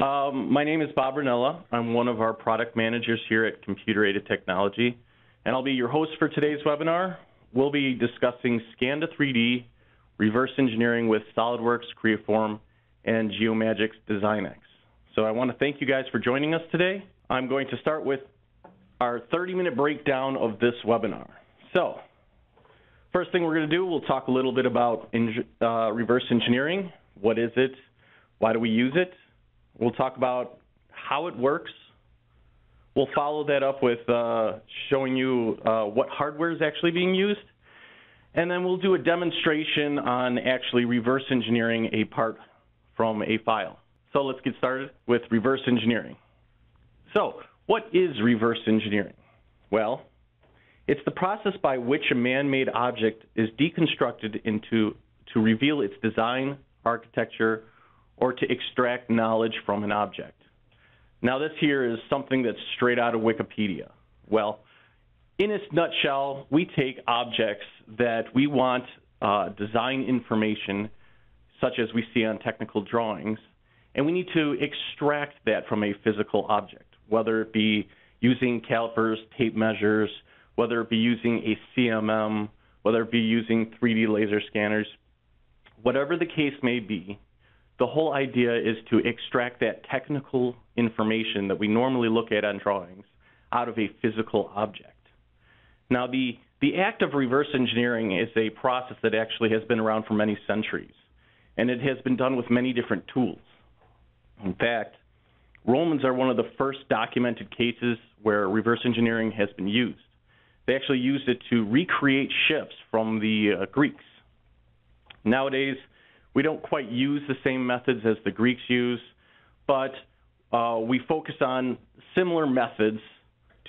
Um, my name is Bob Renella. I'm one of our product managers here at Computer Aided Technology, and I'll be your host for today's webinar. We'll be discussing Scan to 3D, reverse engineering with SolidWorks, Creaform, and Geomagics DesignX. So I want to thank you guys for joining us today. I'm going to start with our 30-minute breakdown of this webinar. So first thing we're going to do, we'll talk a little bit about uh, reverse engineering. What is it? Why do we use it? We'll talk about how it works. We'll follow that up with uh, showing you uh, what hardware is actually being used. And then we'll do a demonstration on actually reverse engineering a part from a file. So let's get started with reverse engineering. So what is reverse engineering? Well, it's the process by which a man-made object is deconstructed into to reveal its design, architecture, or to extract knowledge from an object. Now this here is something that's straight out of Wikipedia. Well, in its nutshell, we take objects that we want uh, design information, such as we see on technical drawings, and we need to extract that from a physical object, whether it be using calipers, tape measures, whether it be using a CMM, whether it be using 3D laser scanners, whatever the case may be, the whole idea is to extract that technical information that we normally look at on drawings out of a physical object. Now, the, the act of reverse engineering is a process that actually has been around for many centuries, and it has been done with many different tools. In fact, Romans are one of the first documented cases where reverse engineering has been used. They actually used it to recreate ships from the uh, Greeks. Nowadays, we don't quite use the same methods as the Greeks use, but uh, we focus on similar methods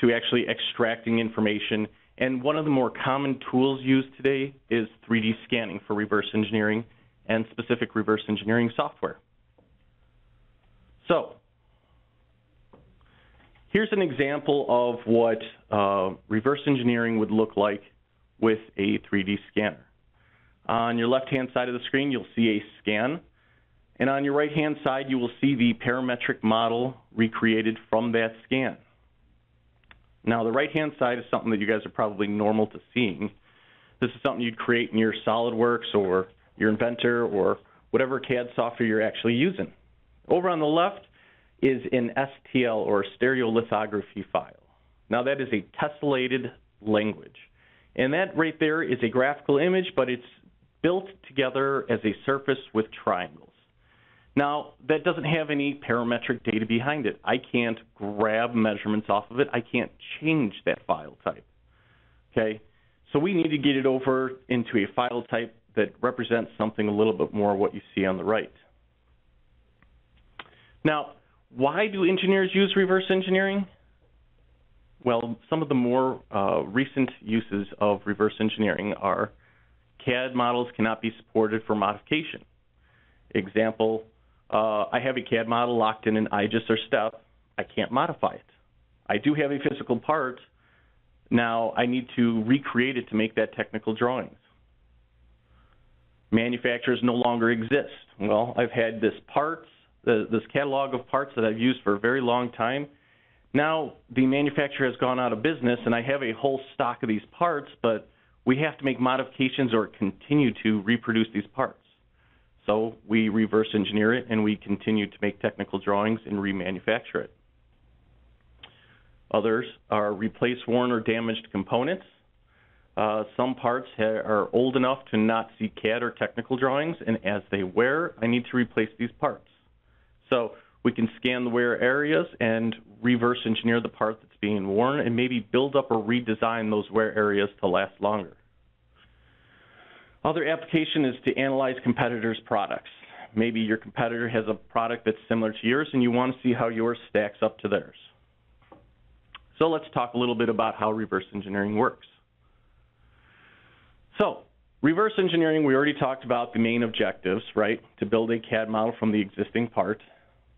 to actually extracting information. And one of the more common tools used today is 3D scanning for reverse engineering and specific reverse engineering software. So here's an example of what uh, reverse engineering would look like with a 3D scanner. On your left-hand side of the screen, you'll see a scan. And on your right-hand side, you will see the parametric model recreated from that scan. Now, the right-hand side is something that you guys are probably normal to seeing. This is something you'd create in your SolidWorks or your Inventor or whatever CAD software you're actually using. Over on the left is an STL or stereolithography file. Now, that is a tessellated language. And that right there is a graphical image, but it's built together as a surface with triangles. Now, that doesn't have any parametric data behind it. I can't grab measurements off of it. I can't change that file type. Okay? So we need to get it over into a file type that represents something a little bit more what you see on the right. Now, why do engineers use reverse engineering? Well, some of the more uh, recent uses of reverse engineering are CAD models cannot be supported for modification. Example, uh, I have a CAD model locked in an IGES or STEP. I can't modify it. I do have a physical part. Now I need to recreate it to make that technical drawings. Manufacturers no longer exist. Well, I've had this parts, this catalog of parts that I've used for a very long time. Now the manufacturer has gone out of business and I have a whole stock of these parts, but we have to make modifications or continue to reproduce these parts. So we reverse engineer it and we continue to make technical drawings and remanufacture it. Others are replace worn or damaged components. Uh, some parts are old enough to not see CAD or technical drawings, and as they wear, I need to replace these parts. So we can scan the wear areas and reverse engineer the part that's being worn and maybe build up or redesign those wear areas to last longer. Other application is to analyze competitors' products. Maybe your competitor has a product that's similar to yours and you want to see how yours stacks up to theirs. So let's talk a little bit about how reverse engineering works. So reverse engineering, we already talked about the main objectives, right? To build a CAD model from the existing part.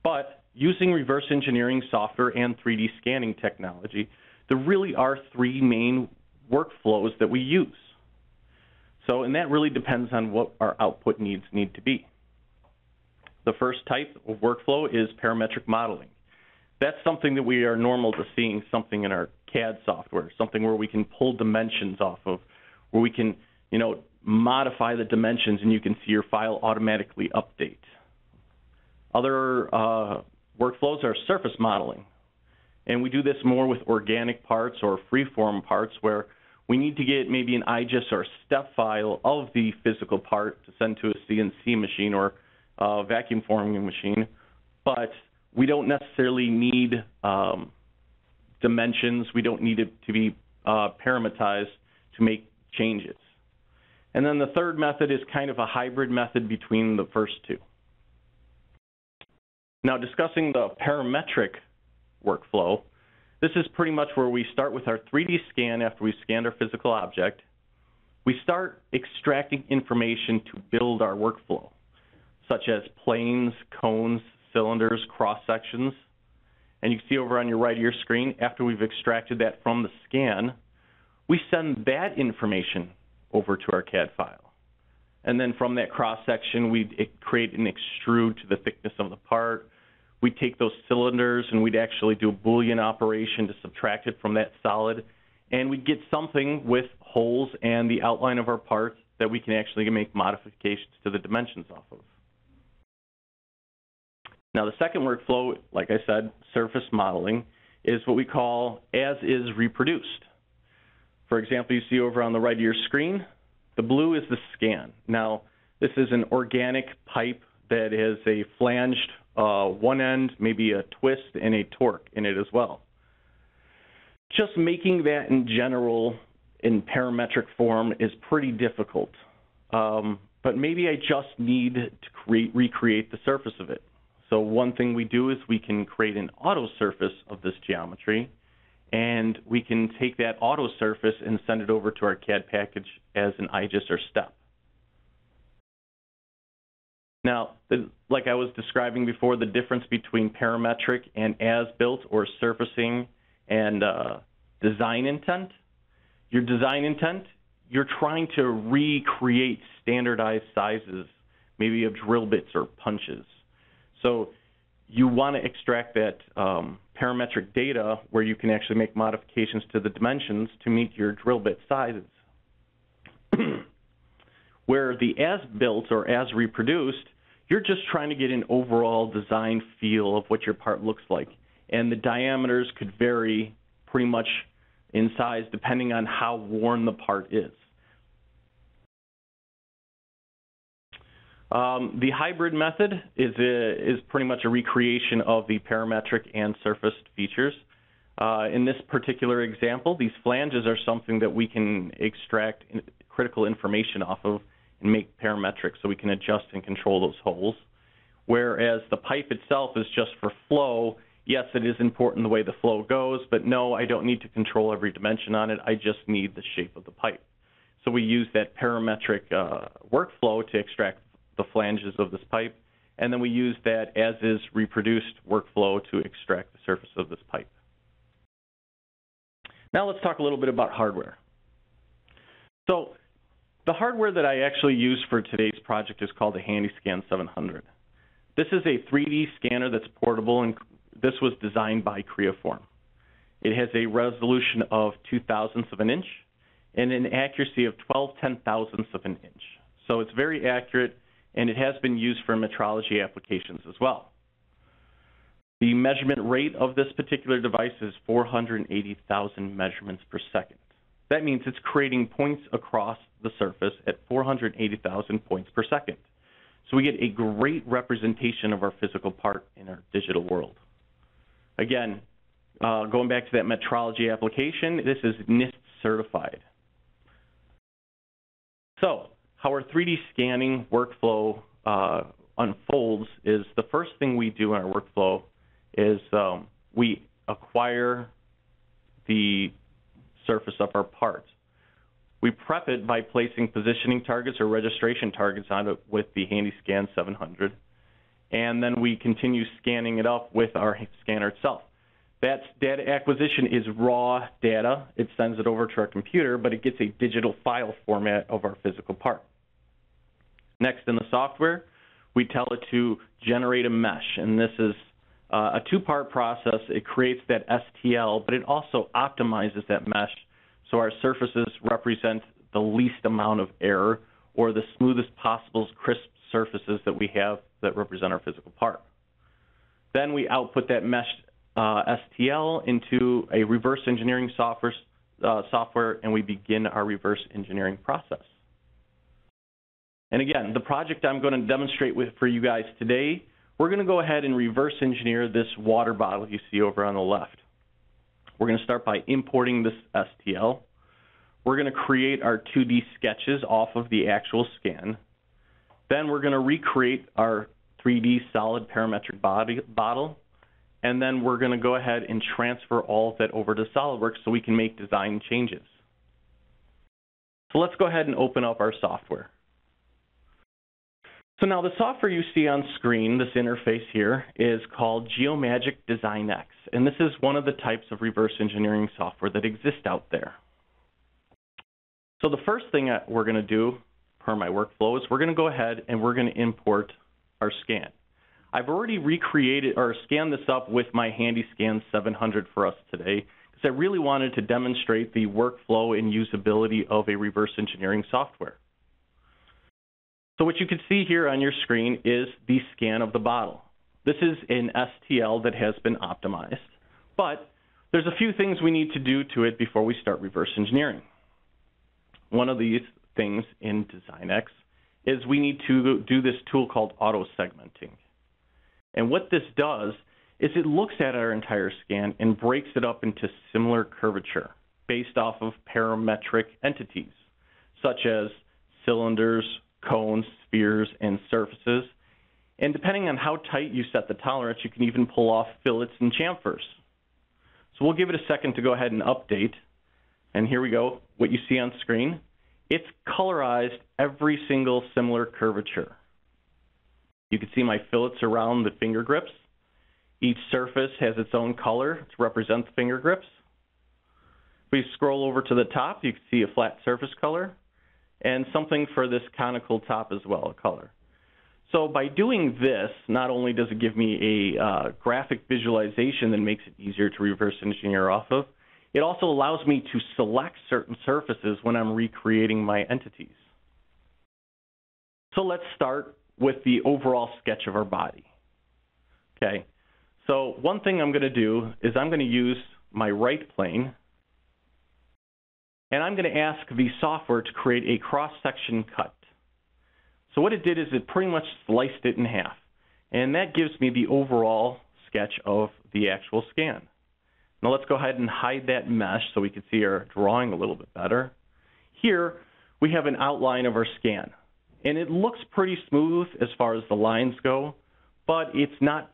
But using reverse engineering software and 3D scanning technology, there really are three main workflows that we use. So, and that really depends on what our output needs need to be. The first type of workflow is parametric modeling. That's something that we are normal to seeing something in our CAD software, something where we can pull dimensions off of, where we can, you know, modify the dimensions and you can see your file automatically update. Other uh, workflows are surface modeling. And we do this more with organic parts or freeform parts where we need to get maybe an IGES or step file of the physical part to send to a CNC machine or a vacuum forming machine, but we don't necessarily need um, dimensions. We don't need it to be uh, parametrized to make changes. And then the third method is kind of a hybrid method between the first two. Now discussing the parametric workflow, this is pretty much where we start with our 3D scan after we've scanned our physical object. We start extracting information to build our workflow, such as planes, cones, cylinders, cross sections. And you can see over on your right of your screen, after we've extracted that from the scan, we send that information over to our CAD file. And then from that cross section, we create an extrude to the thickness of the part, we'd take those cylinders and we'd actually do a Boolean operation to subtract it from that solid. And we'd get something with holes and the outline of our parts that we can actually make modifications to the dimensions off of. Now the second workflow, like I said, surface modeling, is what we call as is reproduced. For example, you see over on the right of your screen, the blue is the scan. Now, this is an organic pipe that is a flanged uh, one end, maybe a twist and a torque in it as well. Just making that in general in parametric form is pretty difficult. Um, but maybe I just need to create, recreate the surface of it. So one thing we do is we can create an auto surface of this geometry, and we can take that auto surface and send it over to our CAD package as an IGES or step. Now, the, like I was describing before, the difference between parametric and as-built or surfacing and uh, design intent. Your design intent, you're trying to recreate standardized sizes, maybe of drill bits or punches. So you want to extract that um, parametric data where you can actually make modifications to the dimensions to meet your drill bit sizes. Where the as-built or as reproduced, you're just trying to get an overall design feel of what your part looks like. And the diameters could vary pretty much in size depending on how worn the part is. Um, the hybrid method is, a, is pretty much a recreation of the parametric and surfaced features. Uh, in this particular example, these flanges are something that we can extract critical information off of and make parametric so we can adjust and control those holes. Whereas the pipe itself is just for flow. Yes, it is important the way the flow goes, but no, I don't need to control every dimension on it. I just need the shape of the pipe. So we use that parametric uh, workflow to extract the flanges of this pipe, and then we use that as is reproduced workflow to extract the surface of this pipe. Now let's talk a little bit about hardware. So the hardware that I actually use for today's project is called the HandyScan 700. This is a 3D scanner that's portable, and this was designed by Creaform. It has a resolution of 2 thousandths of an inch and an accuracy of 12 ten thousandths of an inch. So it's very accurate, and it has been used for metrology applications as well. The measurement rate of this particular device is 480,000 measurements per second. That means it's creating points across the surface at 480,000 points per second. So we get a great representation of our physical part in our digital world. Again, uh, going back to that metrology application, this is NIST certified. So how our 3D scanning workflow uh, unfolds is the first thing we do in our workflow is um, we acquire the surface of our parts. We prep it by placing positioning targets or registration targets on it with the HandyScan 700, and then we continue scanning it up with our scanner itself. That data acquisition is raw data. It sends it over to our computer, but it gets a digital file format of our physical part. Next in the software, we tell it to generate a mesh, and this is uh, a two-part process. It creates that STL, but it also optimizes that mesh so our surfaces represent the least amount of error or the smoothest possible crisp surfaces that we have that represent our physical part. Then we output that mesh uh, STL into a reverse engineering software, uh, software and we begin our reverse engineering process. And again, the project I'm going to demonstrate with for you guys today, we're going to go ahead and reverse engineer this water bottle you see over on the left. We're going to start by importing this STL. We're going to create our 2D sketches off of the actual scan. Then we're going to recreate our 3D solid parametric body, bottle. And then we're going to go ahead and transfer all of that over to SOLIDWORKS so we can make design changes. So let's go ahead and open up our software. So now the software you see on screen, this interface here, is called Geomagic Design X. And this is one of the types of reverse engineering software that exist out there. So the first thing we're going to do per my workflow is we're going to go ahead and we're going to import our scan. I've already recreated or scanned this up with my HandyScan 700 for us today because I really wanted to demonstrate the workflow and usability of a reverse engineering software. So what you can see here on your screen is the scan of the bottle. This is an STL that has been optimized, but there's a few things we need to do to it before we start reverse engineering. One of these things in DesignX is we need to do this tool called auto segmenting. And what this does is it looks at our entire scan and breaks it up into similar curvature based off of parametric entities, such as cylinders, cones, spheres, and surfaces. And depending on how tight you set the tolerance, you can even pull off fillets and chamfers. So we'll give it a second to go ahead and update. And here we go, what you see on screen. It's colorized every single similar curvature. You can see my fillets around the finger grips. Each surface has its own color to represent the finger grips. If we scroll over to the top, you can see a flat surface color and something for this conical top as well, a color. So by doing this, not only does it give me a uh, graphic visualization that makes it easier to reverse engineer off of, it also allows me to select certain surfaces when I'm recreating my entities. So let's start with the overall sketch of our body. Okay, so one thing I'm going to do is I'm going to use my right plane and I'm going to ask the software to create a cross-section cut. So what it did is it pretty much sliced it in half. And that gives me the overall sketch of the actual scan. Now let's go ahead and hide that mesh so we can see our drawing a little bit better. Here, we have an outline of our scan. And it looks pretty smooth as far as the lines go, but it's not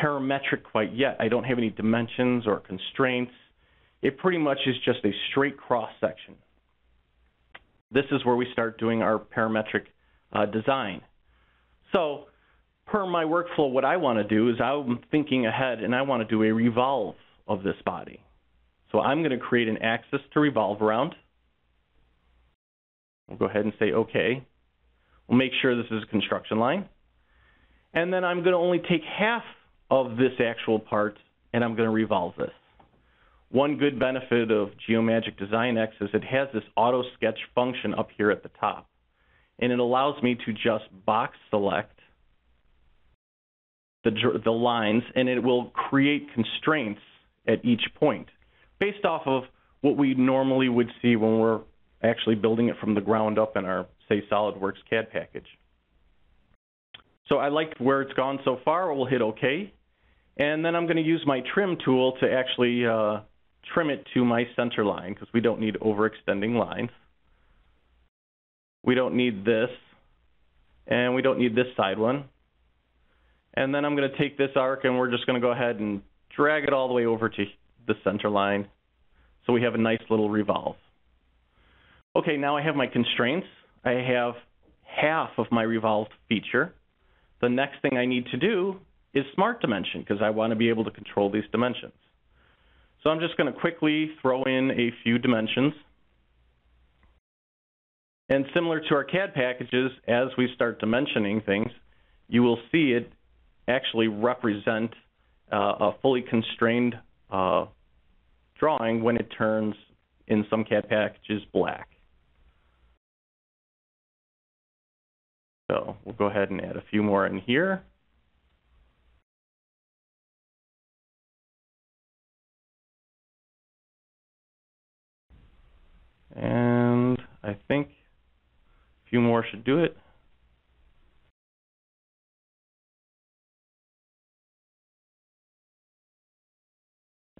parametric quite yet. I don't have any dimensions or constraints it pretty much is just a straight cross section. This is where we start doing our parametric uh, design. So per my workflow, what I want to do is I'm thinking ahead and I want to do a revolve of this body. So I'm going to create an axis to revolve around. We'll go ahead and say OK. We'll make sure this is a construction line. And then I'm going to only take half of this actual part and I'm going to revolve this. One good benefit of Geomagic Design X is it has this auto sketch function up here at the top. And it allows me to just box select the, the lines and it will create constraints at each point based off of what we normally would see when we're actually building it from the ground up in our, say, SolidWorks CAD package. So I like where it's gone so far. We'll hit OK. And then I'm going to use my trim tool to actually uh, trim it to my center line because we don't need overextending lines. We don't need this, and we don't need this side one. And then I'm going to take this arc and we're just going to go ahead and drag it all the way over to the center line so we have a nice little revolve. Okay, now I have my constraints. I have half of my revolved feature. The next thing I need to do is smart dimension because I want to be able to control these dimensions. So I'm just going to quickly throw in a few dimensions. And similar to our CAD packages, as we start dimensioning things, you will see it actually represent uh, a fully constrained uh, drawing when it turns in some CAD packages black. So we'll go ahead and add a few more in here. And I think a few more should do it.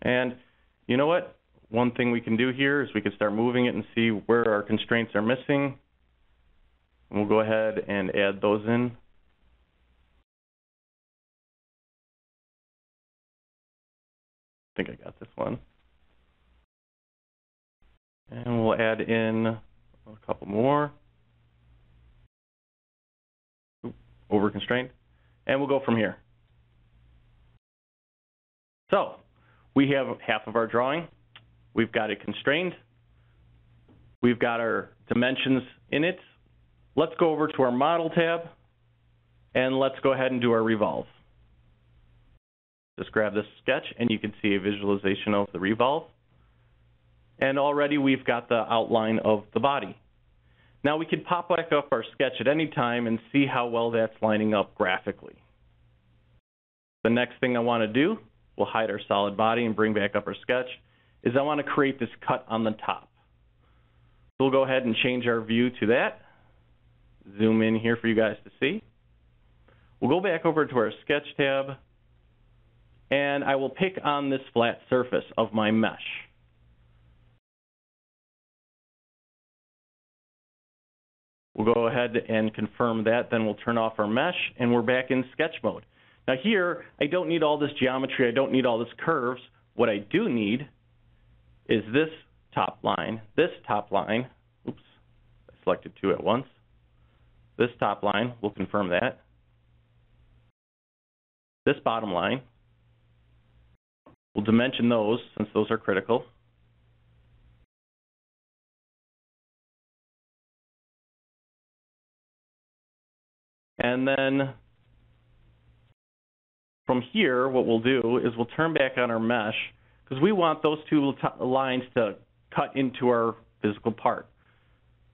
And you know what? One thing we can do here is we can start moving it and see where our constraints are missing. And we'll go ahead and add those in. I think I got this one. And we'll add in a couple more. over constraint. And we'll go from here. So we have half of our drawing. We've got it constrained. We've got our dimensions in it. Let's go over to our model tab and let's go ahead and do our revolve. Just grab this sketch and you can see a visualization of the revolve. And already we've got the outline of the body. Now we can pop back up our sketch at any time and see how well that's lining up graphically. The next thing I want to do, we'll hide our solid body and bring back up our sketch, is I want to create this cut on the top. So we'll go ahead and change our view to that. Zoom in here for you guys to see. We'll go back over to our sketch tab and I will pick on this flat surface of my mesh. We'll go ahead and confirm that, then we'll turn off our mesh and we're back in sketch mode. Now here, I don't need all this geometry, I don't need all this curves. What I do need is this top line, this top line, oops, I selected two at once. This top line, we'll confirm that. This bottom line, we'll dimension those since those are critical. And then from here, what we'll do is we'll turn back on our mesh because we want those two lines to cut into our physical part.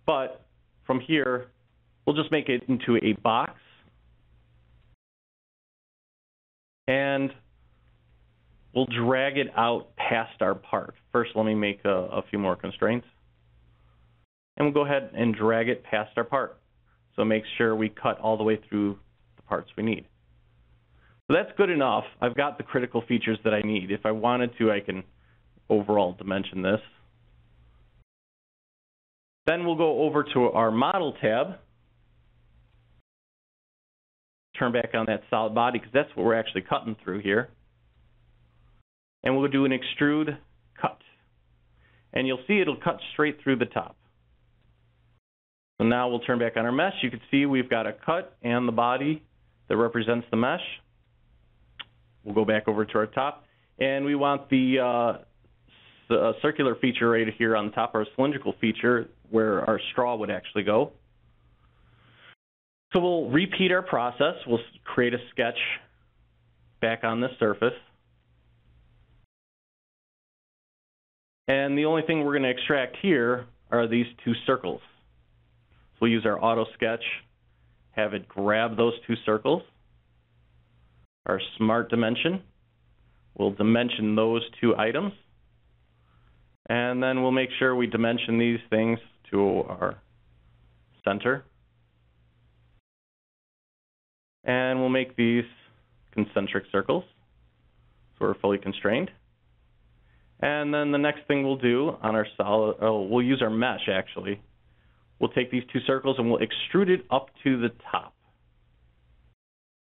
But from here, we'll just make it into a box. And we'll drag it out past our part. First, let me make a, a few more constraints. And we'll go ahead and drag it past our part. So make sure we cut all the way through the parts we need. So that's good enough. I've got the critical features that I need. If I wanted to, I can overall dimension this. Then we'll go over to our model tab. Turn back on that solid body because that's what we're actually cutting through here. And we'll do an extrude cut. And you'll see it'll cut straight through the top. So now we'll turn back on our mesh. You can see we've got a cut and the body that represents the mesh. We'll go back over to our top. And we want the uh, uh, circular feature right here on the top, our cylindrical feature, where our straw would actually go. So we'll repeat our process. We'll create a sketch back on this surface. And the only thing we're going to extract here are these two circles. We'll use our auto sketch, have it grab those two circles. Our smart dimension, we'll dimension those two items. And then we'll make sure we dimension these things to our center. And we'll make these concentric circles. So we're fully constrained. And then the next thing we'll do on our solid, oh, we'll use our mesh actually we'll take these two circles and we'll extrude it up to the top.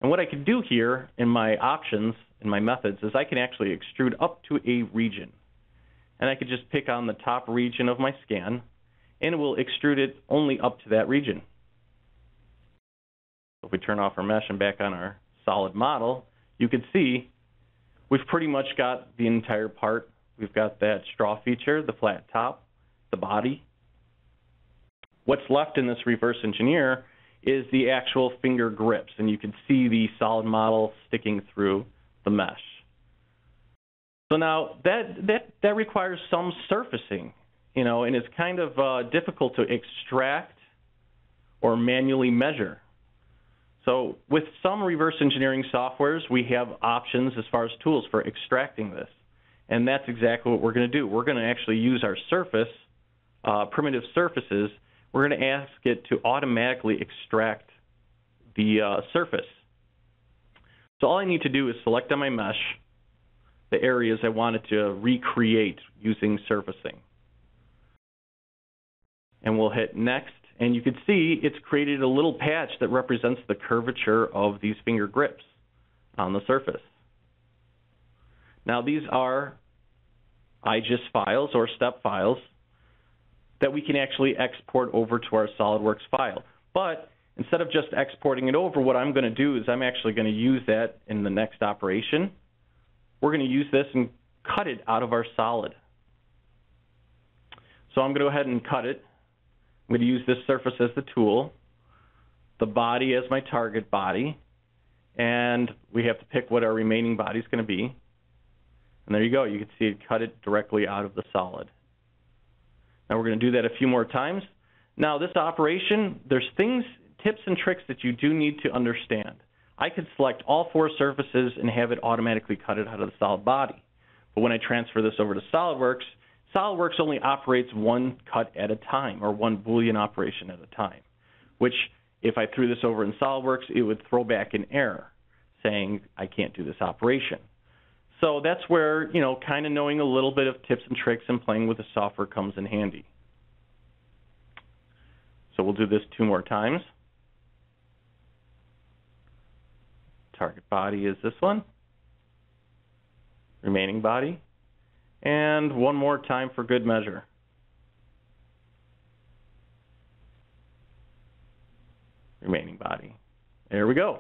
And what I can do here in my options, in my methods, is I can actually extrude up to a region. And I could just pick on the top region of my scan, and it will extrude it only up to that region. If we turn off our mesh and back on our solid model, you can see we've pretty much got the entire part. We've got that straw feature, the flat top, the body, What's left in this reverse engineer is the actual finger grips, and you can see the solid model sticking through the mesh. So now that, that, that requires some surfacing, you know, and it's kind of uh, difficult to extract or manually measure. So with some reverse engineering softwares, we have options as far as tools for extracting this. And that's exactly what we're going to do. We're going to actually use our surface, uh, primitive surfaces, we're going to ask it to automatically extract the uh, surface. So all I need to do is select on my mesh the areas I wanted to recreate using surfacing. And we'll hit next, and you can see it's created a little patch that represents the curvature of these finger grips on the surface. Now these are IGES files or step files that we can actually export over to our SOLIDWORKS file. But instead of just exporting it over, what I'm going to do is I'm actually going to use that in the next operation. We're going to use this and cut it out of our solid. So I'm going to go ahead and cut it. I'm going to use this surface as the tool, the body as my target body, and we have to pick what our remaining body is going to be. And there you go. You can see it cut it directly out of the solid. Now we're going to do that a few more times. Now this operation, there's things, tips and tricks that you do need to understand. I could select all four surfaces and have it automatically cut it out of the solid body. But when I transfer this over to SOLIDWORKS, SOLIDWORKS only operates one cut at a time, or one Boolean operation at a time, which if I threw this over in SOLIDWORKS, it would throw back an error saying I can't do this operation. So that's where, you know, kind of knowing a little bit of tips and tricks and playing with the software comes in handy. So we'll do this two more times. Target body is this one. Remaining body. And one more time for good measure. Remaining body. There we go.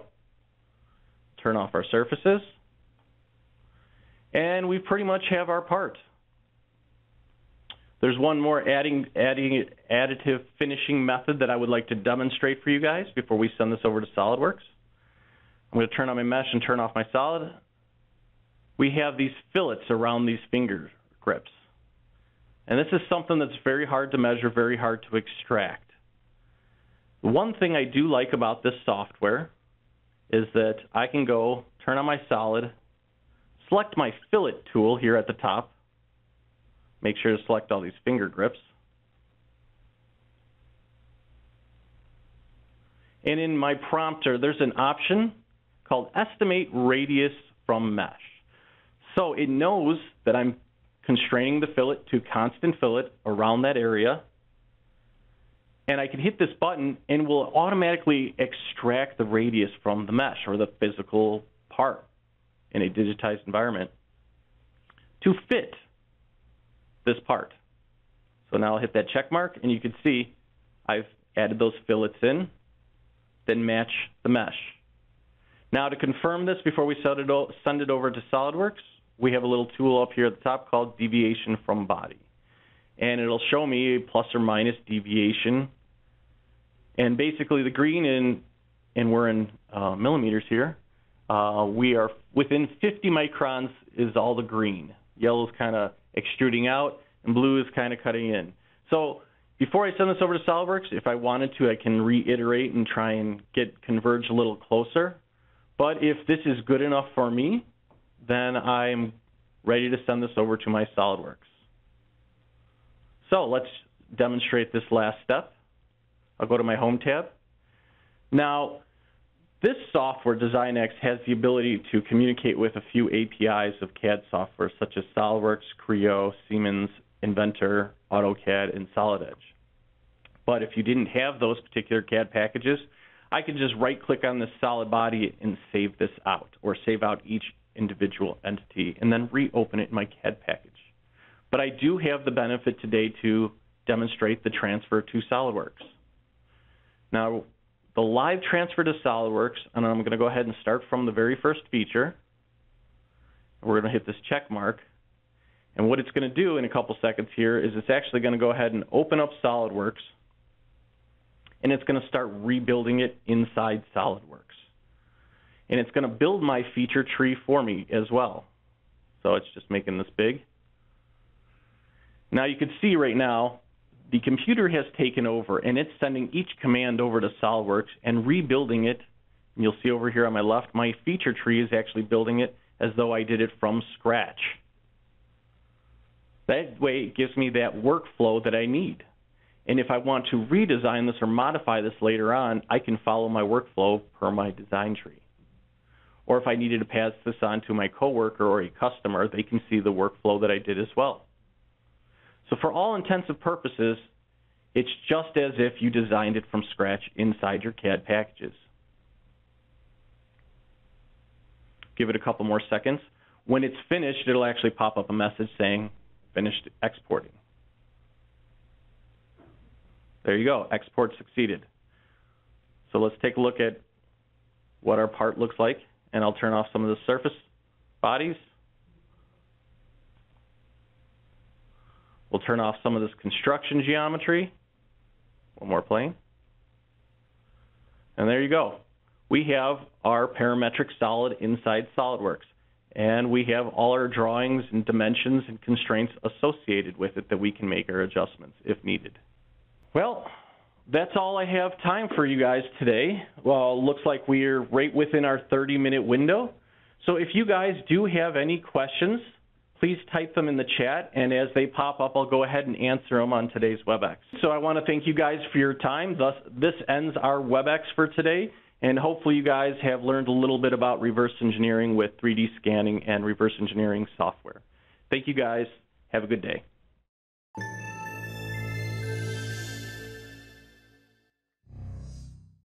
Turn off our surfaces and we pretty much have our part. There's one more adding, adding additive finishing method that I would like to demonstrate for you guys before we send this over to SOLIDWORKS. I'm going to turn on my mesh and turn off my solid. We have these fillets around these finger grips. And this is something that's very hard to measure, very hard to extract. One thing I do like about this software is that I can go turn on my solid, select my fillet tool here at the top. Make sure to select all these finger grips. And in my prompter, there's an option called Estimate Radius from Mesh. So it knows that I'm constraining the fillet to constant fillet around that area. And I can hit this button and will automatically extract the radius from the mesh or the physical part in a digitized environment to fit this part. So now I'll hit that check mark and you can see I've added those fillets in, then match the mesh. Now to confirm this before we send it, over to SOLIDWORKS, we have a little tool up here at the top called deviation from body. And it'll show me a plus or minus deviation. And basically the green in, and we're in uh, millimeters here, uh, we are within 50 microns is all the green. Yellow is kind of extruding out, and blue is kind of cutting in. So before I send this over to SOLIDWORKS, if I wanted to, I can reiterate and try and get converge a little closer. But if this is good enough for me, then I'm ready to send this over to my SOLIDWORKS. So let's demonstrate this last step. I'll go to my Home tab. Now, this software, DesignX, has the ability to communicate with a few APIs of CAD software such as SOLIDWORKS, Creo, Siemens, Inventor, AutoCAD, and SolidEdge. But if you didn't have those particular CAD packages, I can just right-click on this solid body and save this out, or save out each individual entity, and then reopen it in my CAD package. But I do have the benefit today to demonstrate the transfer to SOLIDWORKS. Now, the live transfer to SOLIDWORKS, and I'm going to go ahead and start from the very first feature. We're going to hit this check mark. And what it's going to do in a couple seconds here is it's actually going to go ahead and open up SOLIDWORKS. and it's going to start rebuilding it inside SolidWorks. And it's going to build my feature tree for me as well. So it's just making this big. Now you can see right now, the computer has taken over and it's sending each command over to SOLIDWORKS and rebuilding it. And you'll see over here on my left, my feature tree is actually building it as though I did it from scratch. That way it gives me that workflow that I need. And if I want to redesign this or modify this later on, I can follow my workflow per my design tree. Or if I needed to pass this on to my coworker or a customer, they can see the workflow that I did as well. So for all intents and purposes, it's just as if you designed it from scratch inside your CAD packages. Give it a couple more seconds. When it's finished, it'll actually pop up a message saying finished exporting. There you go, export succeeded. So let's take a look at what our part looks like, and I'll turn off some of the surface bodies. We'll turn off some of this construction geometry. One more plane. And there you go. We have our parametric solid inside SOLIDWORKS. And we have all our drawings and dimensions and constraints associated with it that we can make our adjustments if needed. Well, that's all I have time for you guys today. Well, looks like we're right within our 30 minute window. So if you guys do have any questions, please type them in the chat, and as they pop up, I'll go ahead and answer them on today's WebEx. So I want to thank you guys for your time. Thus, this ends our WebEx for today, and hopefully you guys have learned a little bit about reverse engineering with 3D scanning and reverse engineering software. Thank you guys. Have a good day.